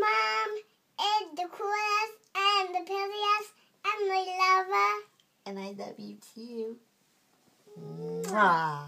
Mom is the coolest and the prettiest, and my lover. And I love you too. Mwah.